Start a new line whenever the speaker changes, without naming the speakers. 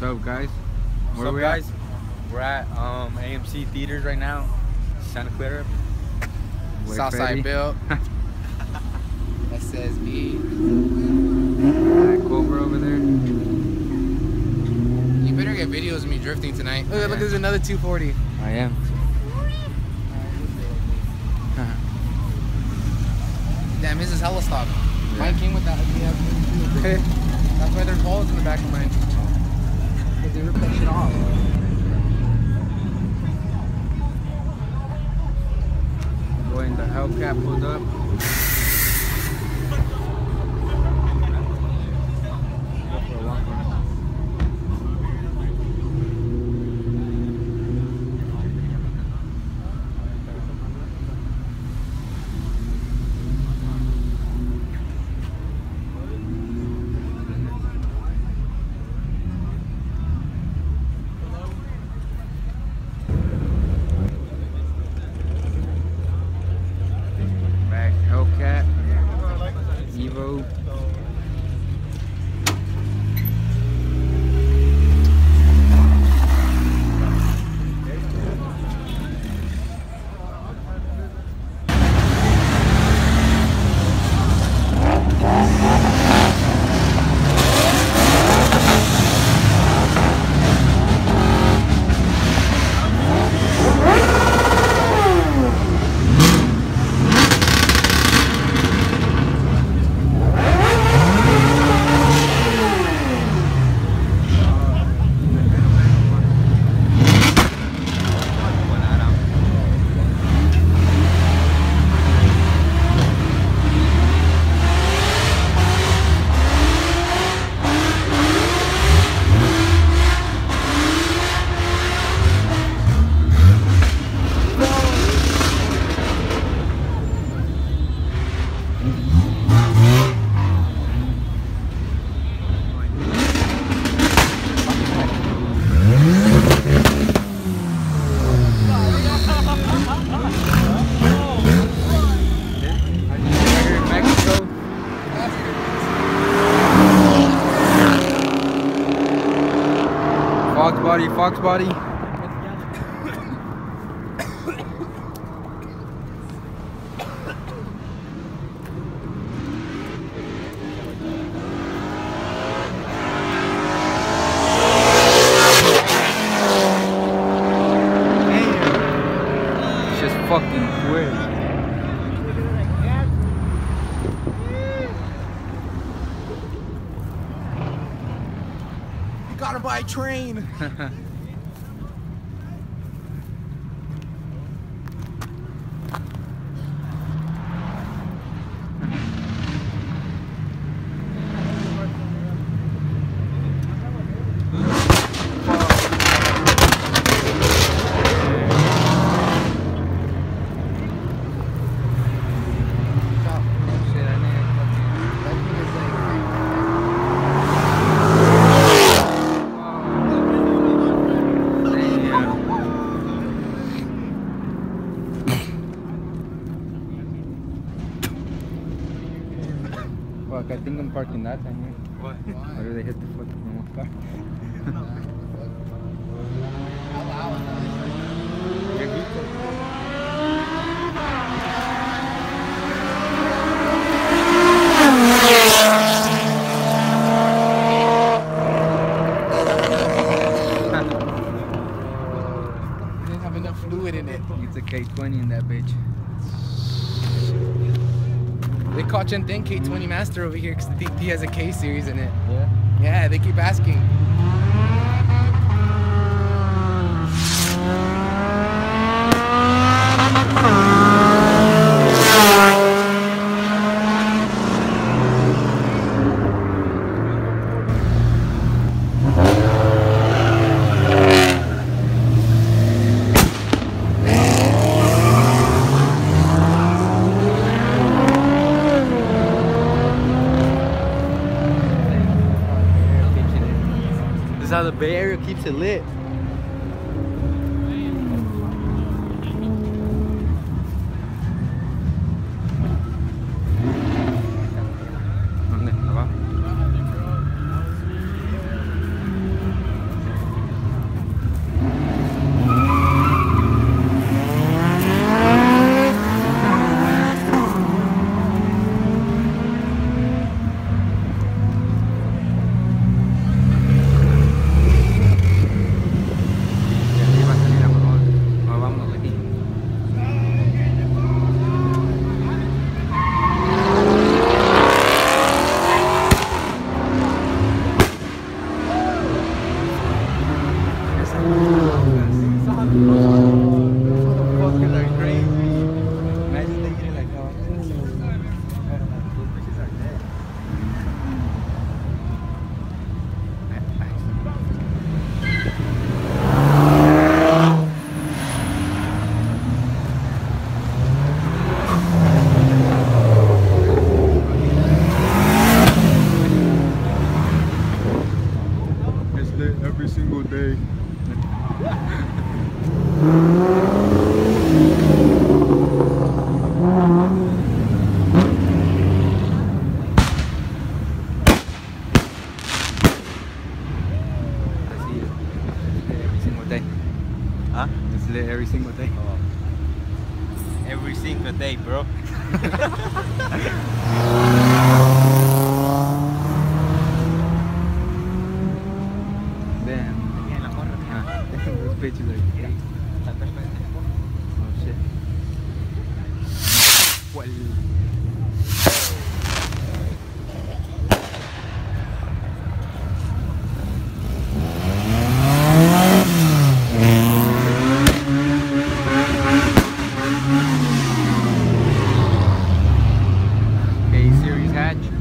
What's up, guys?
What's up, guys? We're at um, AMC Theaters right now, Santa Clara.
Wait,
Southside. Bill. SSB.
That Cobra over there.
You better get videos of me drifting tonight. Look, look, there's another 240.
I am.
Damn, this is hella stock.
Yeah.
Mine came with that ugly ass thing, too. That's why there's balls in the back of mine.
Going the Hellcat pulled up. Fox body, fox body. Damn. It's just fucking quick.
You gotta buy
a train. Fuck, I think I'm parking that time eh. here.
What?
Why did they hit the fucking normal car?
didn't have enough fluid in it.
It's a K20 in that bitch.
They call Chen Ten K20 Master over here because they think he has a K series in it.
Yeah.
Yeah, they keep asking.
This is how the Bay Area keeps it lit.
¿Dónde? Abajo.
lit every single day.
I see it. Every single day.
Huh?
Lit every single day. Oh.
Every single day, bro.
catch.